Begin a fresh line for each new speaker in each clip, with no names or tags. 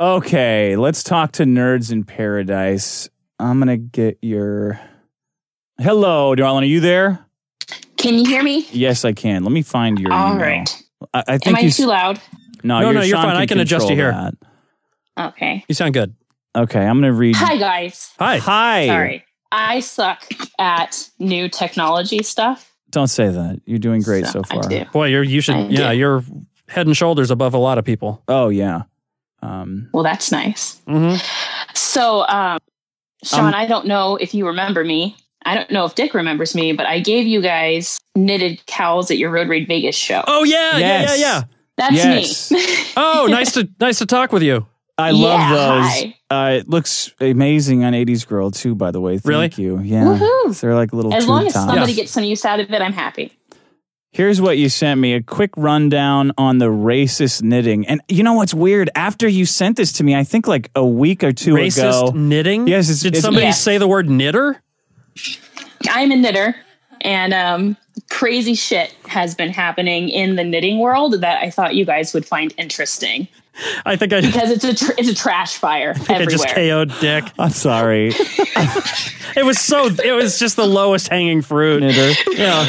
Okay, let's talk to Nerds in Paradise. I'm gonna get your. Hello, darling. Are you there?
Can you hear me?
Yes, I can. Let me find your
All
email.
right.
I, I think
Am I
you. s-
too loud?
No,
No,
you're,
no, you're
Sean
fine. I can adjust you
control
here.
that.
Okay.
You sound good.
Okay, I'm gonna read.
Hi, guys.
Hi.
Hi.
Sorry. I suck at new technology stuff.
Don't say that. You're doing great so,
I
far.
do.
Boy, you're you should
I
yeah,
do.
you're head and shoulders above a lot of people.
Oh yeah. Um,
Well, that's nice.
hmm
So, um, Sean,
Um,
I don't know if you remember me. I don't know if Dick remembers me, but I gave you guys knitted cows at your Road Raid Vegas show.
Oh yeah,
Yes.
yeah, yeah, yeah.
That's
yes.
me.
Oh, nice to nice to talk with you.
I
Yeah,
love those.
hi.
Uh, it looks amazing on 80s Girl too. By the way, thank
Really?
you. Yeah,
Woohoo.
they're like little
as long as
tops.
somebody
Yes.
gets some use out of it, I'm happy.
Here's what you sent me a quick rundown on the racist knitting. And you know what's weird? After you sent this to me, I think like a week or two
Racist
ago.
knitting.
Yes, it's-
Did
it's-
somebody
Yeah.
say the word knitter?
I'm a knitter, and um, crazy shit has been happening in the knitting world that I thought you guys would find interesting
I think I,
because it's a tr- it's a trash fire
I
everywhere.
just KO'd Dick.
I'm sorry.
It was so it was just the lowest hanging fruit.
Knitter.
Yeah.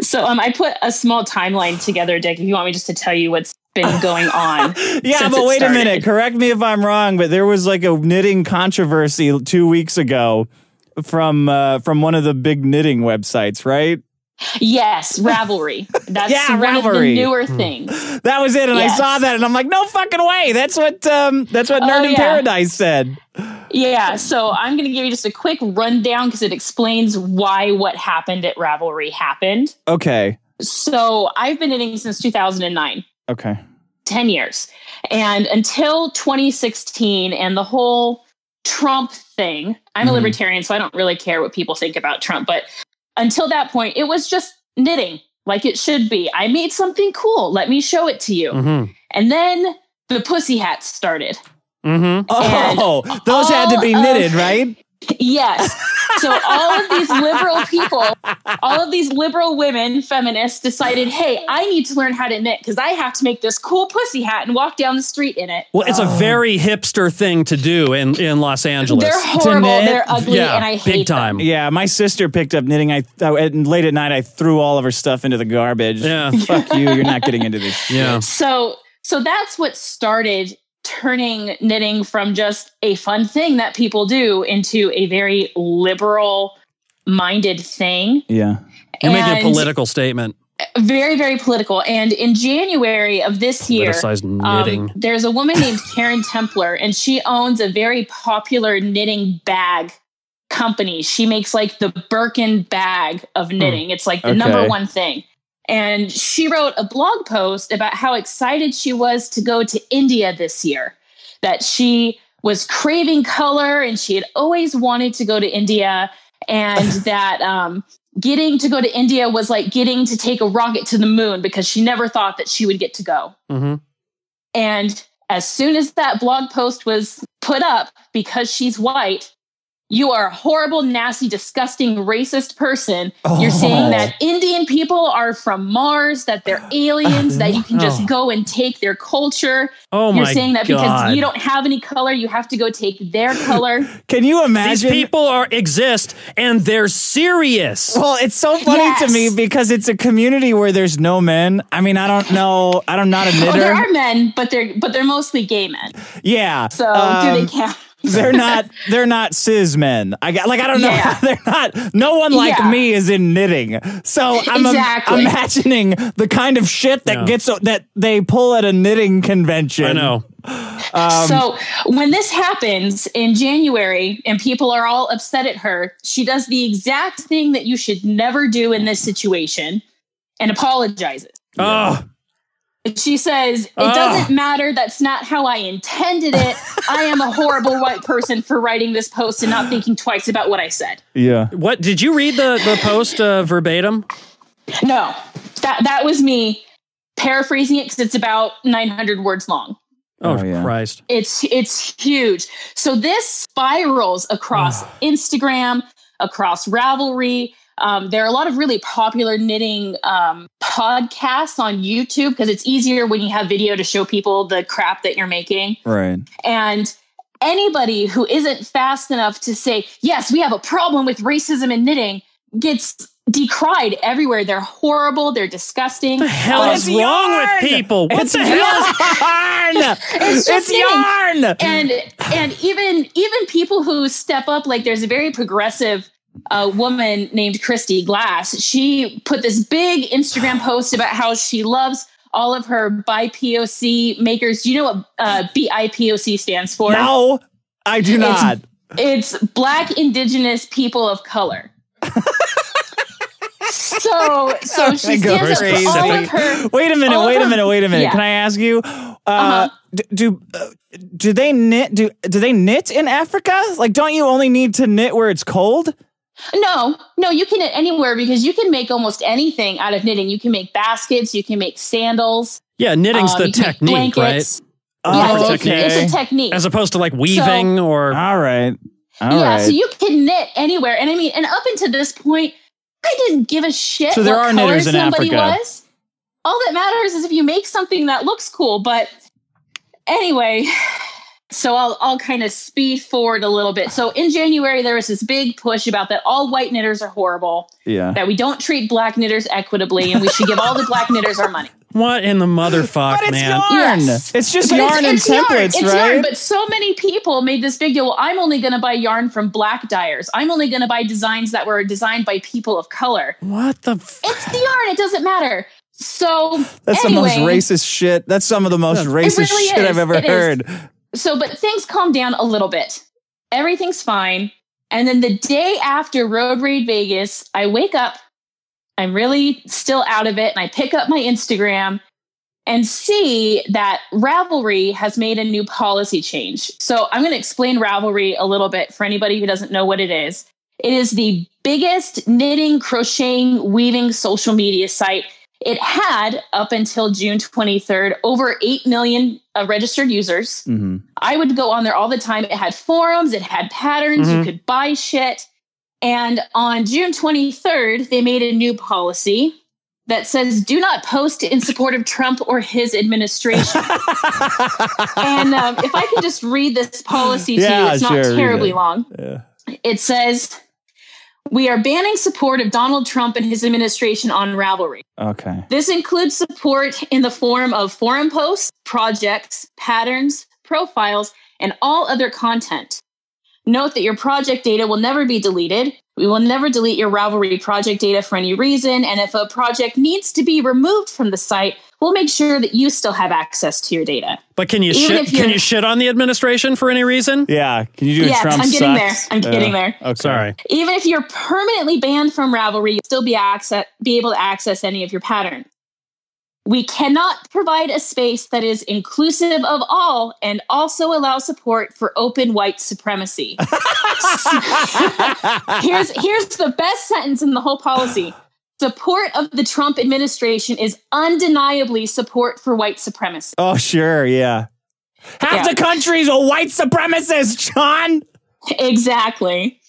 So um, I put a small timeline together, Dick. If you want me just to tell you what's been going on.
Yeah, but
it
wait a minute. Correct me if I'm wrong, but there was like a knitting controversy two weeks ago from uh, from one of the big knitting websites, right?
Yes, Ravelry. That's
Yeah,
one
Ravelry.
of the newer thing.
That was it, and I saw that, and I'm like, no fucking way. That's what um, that's what
Oh,
Nerd in
yeah.
Paradise said.
Yeah, so I'm going to give you just a quick rundown because it explains why what happened at Ravelry happened.
Okay,
So I've been knitting since 2009.
okay,
10 years. And until 2016 and the whole Trump thing, I'm
Mhm.
a libertarian, so I don't really care what people think about Trump. But until that point, it was just knitting like it should be. I made something cool. Let me show it to you.
Mm-hmm.
And then the pussy hats started.
Mm-hmm.
Oh, those had to be knitted,
of-
right?
Yes. So all of these liberal people, all of these liberal women, feminists decided, hey, I need to learn how to knit because I have to make this cool pussy hat and walk down the street in it.
Well, it's a very hipster thing to do in, in Los Angeles.
They're horrible.
knit?
They're ugly,
yeah,
and I hate
big
them.
time.
Yeah, my sister picked up knitting. I uh, and late at night I threw all of her stuff into the garbage.
Yeah.
fuck you. You're not getting into this.
Yeah.
So, so that's what started turning knitting from just a fun thing that people do into a very liberal minded thing.
yeah.
You're making a political statement.
very, very political. And in January of this year,
Politicized
Um,
knitting.
there's a woman named Karen Templer, and she owns a very popular knitting bag company. She makes like the Birkin bag of knitting. It's like the
Okay.
number one thing. And she wrote a blog post about how excited she was to go to India this year, that she was craving color and she had always wanted to go to India, and that um, getting to go to India was like getting to take a rocket to the moon because she never thought that she would get to go.
Mm-hmm.
And as soon as that blog post was put up, because she's white, you are a horrible, nasty, disgusting, racist person. You're saying
Oh.
that Indian people are from Mars, that they're aliens, that you can just
Oh.
go and take their culture.
Oh
You're
my
saying that
God.
because you don't have any color, you have to go take their color.
Can you imagine?
These people are exist and they're serious.
well, it's so funny to me because it's a community where there's no men. I mean, I don't know. I don't not a knitter.
there are men, but they're but they're mostly gay men.
yeah.
So do
Um,
they count?
They're not they're not cis men. I got like I don't know.
Yeah.
they're not no one like
Yeah.
me is in knitting. So I'm im-
Exactly.
imagining the kind of shit that
Yeah.
gets that they pull at a knitting convention.
I know.
Um,
so when this happens in January and people are all upset at her, she does the exact thing that you should never do in this situation and apologizes.
Oh,
She says, It
Ugh.
doesn't matter. That's not how I intended it. I am a horrible white person for writing this post and not thinking twice about what I said.
yeah.
what did you read the the post uh, verbatim?
No, that, that was me paraphrasing it because it's about 900 words long.
Oh,
Oh, yeah.
Christ!
It's it's huge. So this spirals across Instagram, across Ravelry, Um, there are a lot of really popular knitting um, podcasts on YouTube because it's easier when you have video to show people the crap that you're making.
Right.
And anybody who isn't fast enough to say, yes, we have a problem with racism in knitting gets decried everywhere. They're horrible. They're disgusting.
What the hell
Um,
is wrong with people? What
It's
the hell? is-
yarn.
It's just knitting.
yarn.
and and even even people who step up like there's a very progressive uh, woman named Christy Glass. She put this big Instagram post about how she loves all of her BIPOC makers. Do you know what uh, BIPOC stands for?
no, I do not.
It's Black Indigenous People of Color. so so she stands
crazy.
all of her.
Wait a minute. Wait a minute. Wait a minute.
Yeah.
Can I ask you? Uh,
Uh-huh.
Do uh, do they knit? Do do they knit in Africa? Like, don't you only need to knit where it's cold?
No, no, you can knit anywhere because you can make almost anything out of knitting. You can make baskets, you can make sandals.
Yeah, knitting's
um,
the
you can make
technique, right?
blankets. Yeah,
Oh,
it's,
okay.
it's a technique.
As opposed to like weaving or
All right. All right.
yeah, so you can knit anywhere. And I mean, and up until this point, I didn't give a shit
So there
what
are knitters in
somebody
Africa.
was. All that matters is if you make something that looks cool. But anyway, so I'll I'll kind of speed forward a little bit. So in January, there was this big push about that all white knitters are horrible,
yeah.
that we don't treat black knitters equitably, and we should give all the black knitters our money.
what in the motherfuck,
But it's
man?
yarn.
Yes.
It's just
But it's-
yarn and
it's yarn.
templates,
It's
right?
yarn, but so many people made this big deal. Well, I'm only going to buy yarn from black dyers. I'm only going to buy designs that were designed by people of color.
What the? F-
It's the yarn. It doesn't matter. So
That's
anyway,
the most racist shit. That's some of the most racist
really
shit
is.
I've ever
It is. So, but things calm down a little bit. Everything's fine. And then the day after Road Raid Vegas, I wake up. I'm really still out of it. And I pick up my Instagram and see that Ravelry has made a new policy change. So I'm going to explain Ravelry a little bit for anybody who doesn't know what it is. It is the biggest knitting, crocheting, weaving social media site. It had up until June 23rd over 8 million uh, registered users.
hmm
I would go on there all the time. It had forums, it had patterns, you
Mhm.
could buy shit. And on June 23rd, they made a new policy that says do not post in support of Trump or his administration. and um, if I can just read this policy to
Yeah,
you, it's not
sure,
terribly long.
Yeah.
It says, We are banning support of Donald Trump and his administration on Ravelry.
Okay.
This includes support in the form of forum posts, projects, patterns, profiles, and all other content. Note that your project data will never be deleted. We will never delete your Ravelry project data for any reason, and if a project needs to be removed from the site, we'll make sure that you still have access to your data.
but can you
Even
shit? Can you shit on the administration for any reason?
Yeah. Can you do a
Yes,
Trump
I'm getting there. I'm getting
Yeah.
there.
Okay.
Sorry.
Even if you're permanently banned from Ravelry, you'll still be access be able to access any of your patterns. We cannot provide a space that is inclusive of all and also allow support for open white supremacy. here's here's the best sentence in the whole policy. Support of the Trump administration is undeniably support for white supremacy.
Oh, sure. Yeah. Half
Yeah.
the country's a white supremacist, John.
Exactly.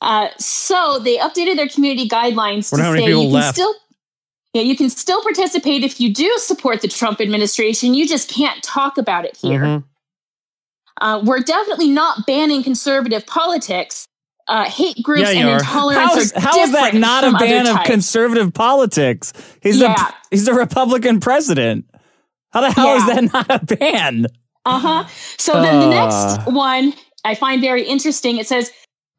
Uh, so they updated their community guidelines to
Wonder how
say you can
left.
still, yeah, you can still participate if you do support the Trump administration. You just can't talk about it here.
Mhm.
Uh, we're definitely not banning conservative politics. Uh, hate groups
Yeah,
and
are.
intolerance
How is,
are
how is that not a ban of conservative politics? He's
Yeah.
a he's a Republican president. How the hell is that not a ban?
Uh huh. So then the
Uh.
next one I find very interesting. It says,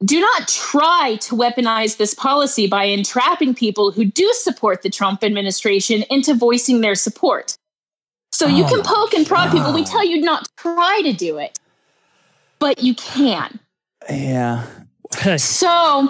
do not try to weaponize this policy by entrapping people who do support the Trump administration into voicing their support. So you
Oh
can poke and prod people. We tell you not to try to do it, but you can.
Yeah.
So,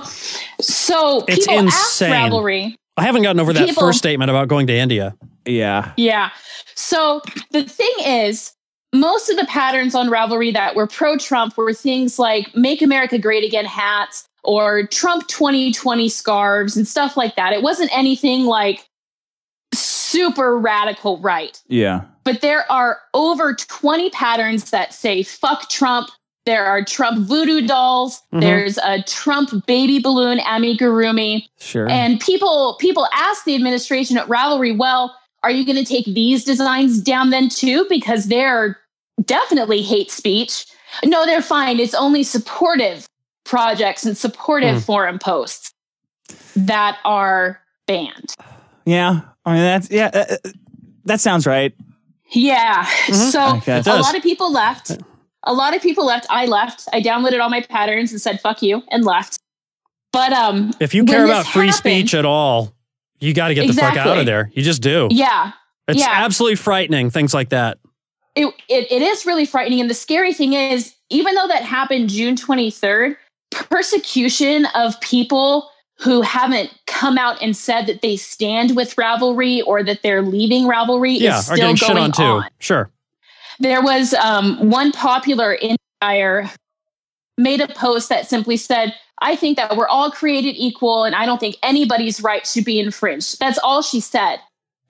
so
It's
people
insane.
ask Ravelry.
I haven't gotten over that
People-
first statement about going to India.
Yeah.
Yeah. So the thing is, most of the patterns on Ravelry that were pro Trump were things like Make America Great Again hats or Trump 2020 scarves and stuff like that. It wasn't anything like super radical right.
Yeah.
But there are over 20 patterns that say fuck Trump, There are Trump voodoo dolls.
Mhm.
There's a Trump baby balloon amigurumi.
Sure.
And people people ask the administration at Ravelry, well, are you going to take these designs down then too? Because they're definitely hate speech. No, they're fine. It's only supportive projects and supportive
Hmm.
forum posts that are banned.
yeah. I mean, that's yeah. uh, uh, that sounds right.
Yeah.
Mhm.
So
Okay.
A lot of people left. A lot of people left. I left. I downloaded all my patterns and said "fuck you" and left. But um,
If you care about free
happened-
speech at all, you got to get the fuck out of there. You just do.
yeah,
It's
yeah.
absolutely frightening. Things like that.
it, it, it is really frightening. And the scary thing is, even though that happened June 23rd, persecution of people who haven't come out and said that they stand with Ravelry or that they're leaving Ravelry
Yeah,
is
are
still
getting shit
going
on too.
on.
Sure.
There was um, one popular insider made a post that simply said, I think that we're all created equal and I don't think anybody's right should be infringed. That's all she said.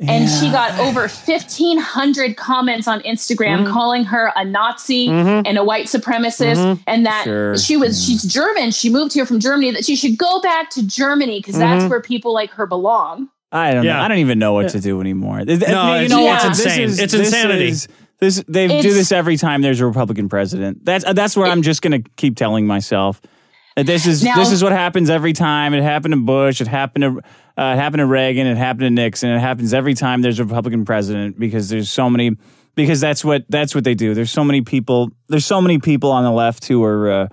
And she got over 1,500 comments on Instagram
Mhm.
calling her a Nazi
Mhm.
and a white supremacist,
Mhm.
and that
Sure,
she was
yeah.
she's German. She moved here from Germany. That she should go back to Germany because that's
Mhm.
where people like her belong.
I don't know. I don't even know what to do anymore. Th- th-
No,
you
it's-
know
it's
what? This
insane.
is-
It's
this
insanity.
is- This they do this every time there's a Republican president. That's uh, that's where I'm just going to keep telling myself that this is
Now-
this is what happens every time. It happened to Bush. It happened to uh, it happened to Reagan. It happened to Nixon. It happens every time there's a Republican president because there's so many because that's what that's what they do. There's so many people. There's so many people on the left who are. Uh,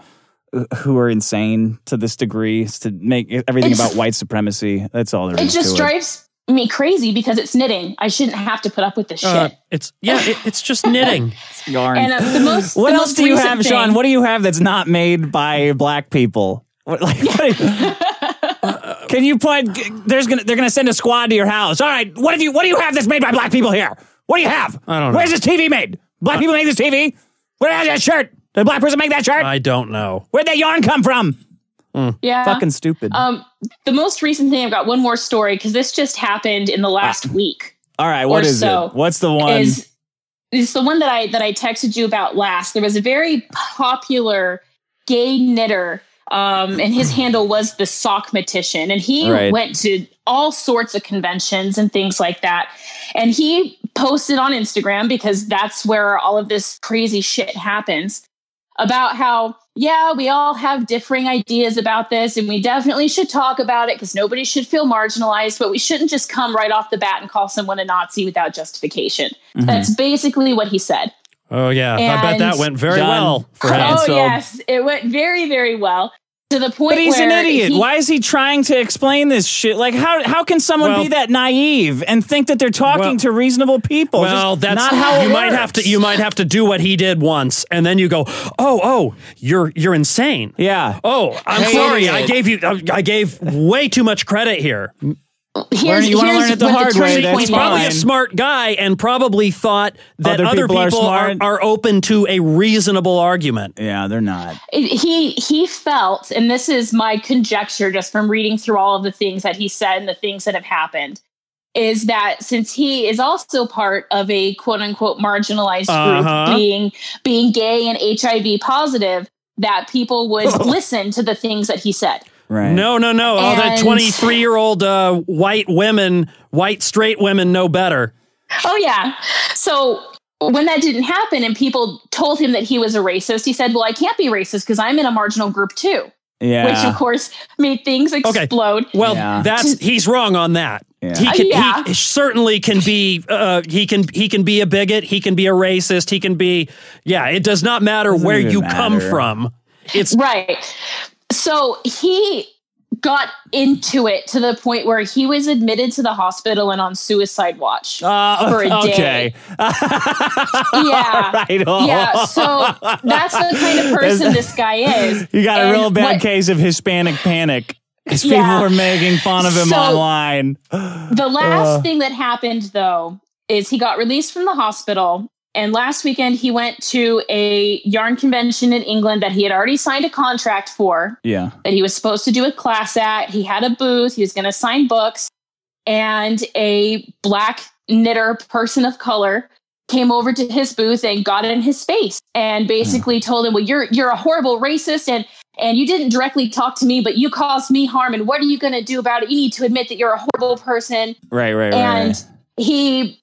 who are insane to this degree to make everything about white supremacy. That's all there
It
is
just
to it.
drives me crazy because it's knitting. I shouldn't have to put up with this shit.
Uh, it's yeah. It, it's just knitting.
Yarn.
and uh, the most
What
the
else
most
do you have,
thing-
Sean? What do you have that's not made by black people? What, like, what- can you put? There's gonna they're gonna send a squad to your house. All right, what have you? What do you have that's made by black people here? What do you have?
I don't know.
Where's this TV made? Black people make this TV. Where has that shirt? Did a black person make that shirt?
I don't know.
Where'd that yarn come from?
Yeah.
Fucking stupid.
Um, the most recent thing, I've got one more story because this just happened in the last week.
All right, what is
so
it? What's the one?
Is is the one that I that I texted you about last? There was a very popular gay knitter, um, and his handle was the Sockmatician, and he
Right.
went to all sorts of conventions and things like that. And he posted on Instagram because that's where all of this crazy shit happens about how yeah we all have differing ideas about this and we definitely should talk about it because nobody should feel marginalized but we shouldn't just come right off the bat and call someone a nazi without justification
Mhm.
that's basically what he said
Oh yeah, I bet that went very
Done.
well for him.
Oh
so-
yes it went very very well to the point
But he's an idiot.
he-
Why is he trying to explain this shit? Like, how how can someone
Well-
be that naive and think that they're talking
Well-
to reasonable people?
Well,
Just
that's
not how
you
it
might have to you might have to do what he did once, and then you go, oh oh, you're you're insane.
Yeah.
Oh, I'm
Hey,
sorry.
idiot.
I gave you I gave way too much credit here.
Here's,
Learn- you wanna
here's
learn it the
what
hard way, that's
point
He's
is.
probably a smart guy and probably thought that
Other
other,
people
people,
are
are, are, open to a reasonable argument.
Yeah, they're not.
he he felt and this is my conjecture just from reading through all of the things that he said and the things that have happened is that since he is also part of a quote unquote marginalized group
Uh-huh.
being being gay and HIV positive that people would listen to the things that he said
Right.
No, no, no. All the 23 year old uh, white women, white straight women know better.
Oh yeah. So when that didn't happen and people told him that he was a racist, he said, "Well, I can't be racist because I'm in a marginal group too."
Yeah.
Which of course made things explode.
Well,
Yeah.
that's he's wrong on that.
Yeah.
He
Uh,
can
yeah.
he certainly can be uh, he can he can be a bigot, he can be a racist, he can be yeah, it does not matter
Doesn't
where
even
you come from. It's
Right. So he got into it to the point where he was admitted to the hospital and on suicide watch.
Uh,
for a
okay.
Yeah.
right.
yeah, so that's the kind of person this guy is.
You got a real bad
what-
case of Hispanic panic. Because
Yeah.
people were making fun of him
So-
online.
The last
Uh.
thing that happened, though, is he got released from the hospital. And last weekend, he went to a yarn convention in England that he had already signed a contract for,
Yeah.
that he was supposed to do a class at. He had a booth, he was going to sign books. And a black knitter person of color came over to his booth and got in his face and hmm. basically told him, "Well, you're you're a horrible racist and and you didn't directly talk to me, but you caused me harm. And what are you going to do about it? You need to admit that you're a horrible person."
Right, right, right.
and
right.
he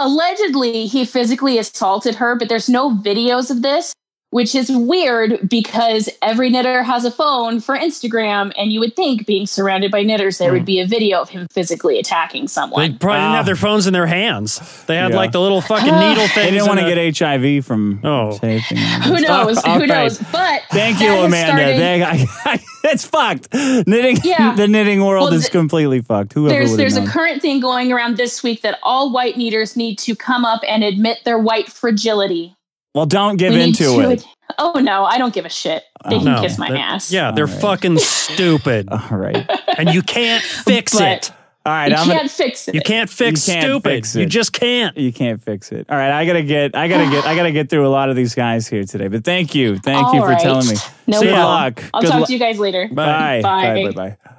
allegedly he physically assaulted her but there's no videos of this which is weird because every knitter has a phone for instagram and you would think being surrounded by knitters there
Hmm.
would be a video of him physically attacking someone.
They
someone
probably didn't have their phones in their hands. They had
Yeah.
like the little fucking needle thing.
They didn't want to
the-
get HIV from
Oh.
taping.
who knows
All
who
right.
knows but
Thank you, Amanda.
started-
Thank- it's fucked. Knitting,
Yeah.
the knitting world
Well,
is
th-
completely fucked. Whoever
there's there's
have
a current thing going around this week that all white knitters need to come up and admit their white fragility
well, don't give
We
into
to
it.
oh no i don't give a shit they oh, can
No,
kiss my
that-
ass
Yeah, they're
All right.
fucking stupid,
All right.
and you can't fix
But-
it.
All right.
you
I'm
can't
gonna,
fix it
You can't fix
You can't
stupid.
fix
You just can't.
you can't fix it. All right. I gotta get. I gotta get. I gotta get through a lot of these guys here today. But thank you. Thank you for
right.
telling me.
no
Good
problem
luck.
I'll
Good
talk
lu-
to you guys later
Bye.
Bye.
Bye. Bye. Bye.